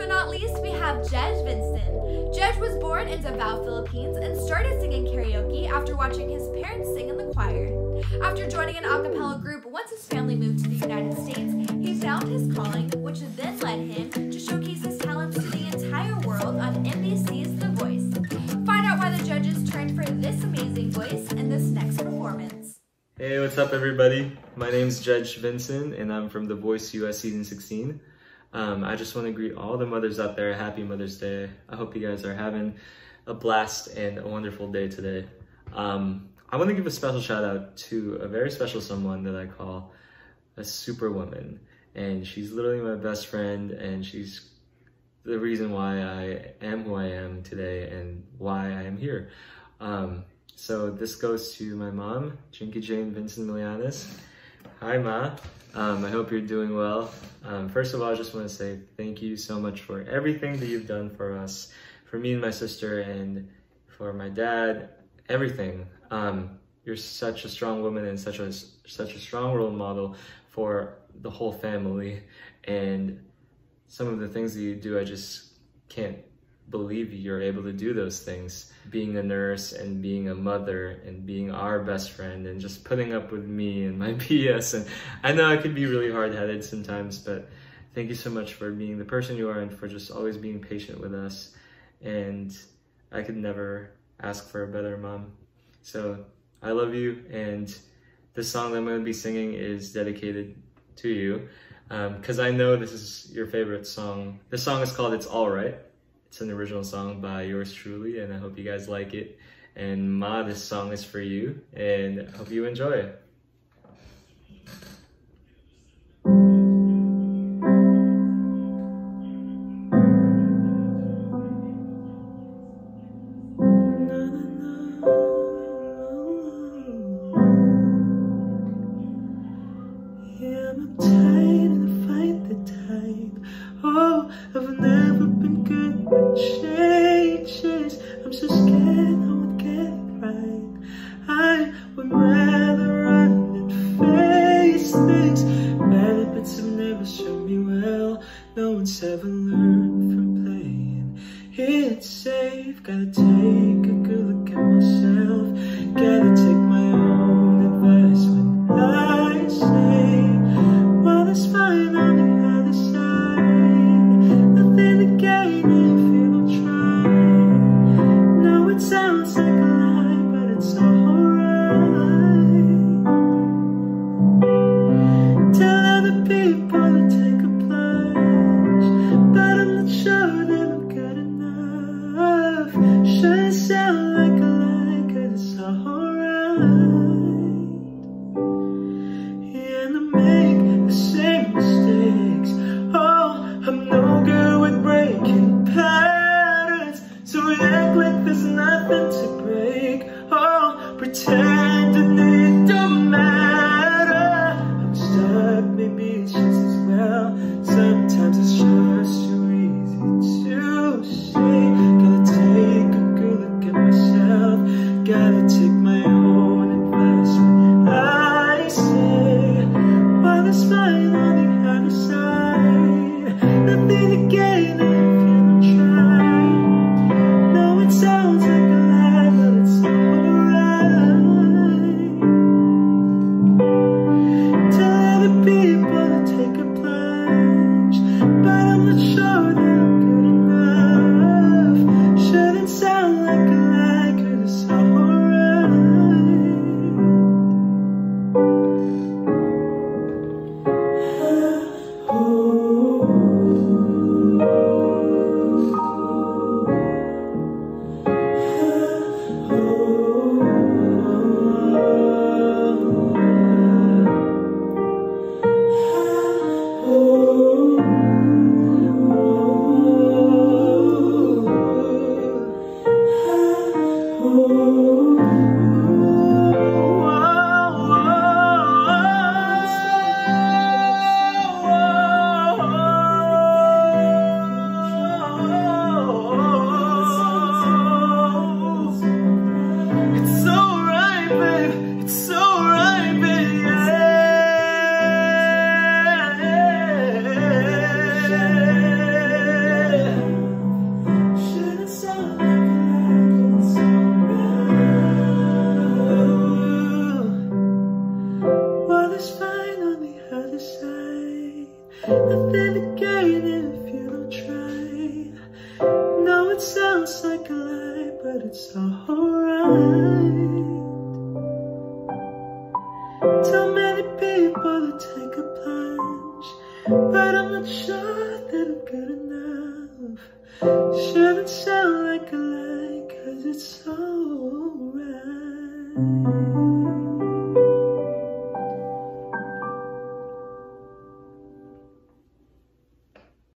but not least, we have Jej Vinson. Jej was born in Davao, Philippines and started singing karaoke after watching his parents sing in the choir. After joining an a cappella group once his family moved to the United States, he found his calling, which then led him to showcase his talents to the entire world on NBC's The Voice. Find out why the judges turned for this amazing voice in this next performance. Hey, what's up, everybody? My name's Jej Vinson, and I'm from The Voice US Season 16. Um, I just want to greet all the mothers out there. Happy Mother's Day. I hope you guys are having a blast and a wonderful day today. Um, I want to give a special shout out to a very special someone that I call a superwoman. And she's literally my best friend, and she's the reason why I am who I am today and why I am here. Um, so this goes to my mom, Jinky Jane Vinson Milianis. Hi, Ma. Um, I hope you're doing well. Um, first of all, I just want to say thank you so much for everything that you've done for us, for me and my sister, and for my dad, everything. Um, you're such a strong woman and such a such a strong role model for the whole family. And some of the things that you do, I just can't believe you're able to do those things. Being a nurse and being a mother and being our best friend and just putting up with me and my BS. And I know I could be really hard headed sometimes, but thank you so much for being the person you are and for just always being patient with us. And I could never ask for a better mom. So I love you. And the song that I'm going to be singing is dedicated to you because um, I know this is your favorite song. The song is called It's Alright. It's an original song by yours truly, and I hope you guys like it. And Ma, this song is for you, and I hope you enjoy it. It's safe, gotta take a good look at myself. so right, baby. Shouldn't sound like it's so it's fine on the other side. If you don't try, no, it sounds like a lie, but it's all. Too many people to take a plunge, but I'm not sure that I'm good enough. Shouldn't sound like a lie, cause it's so right.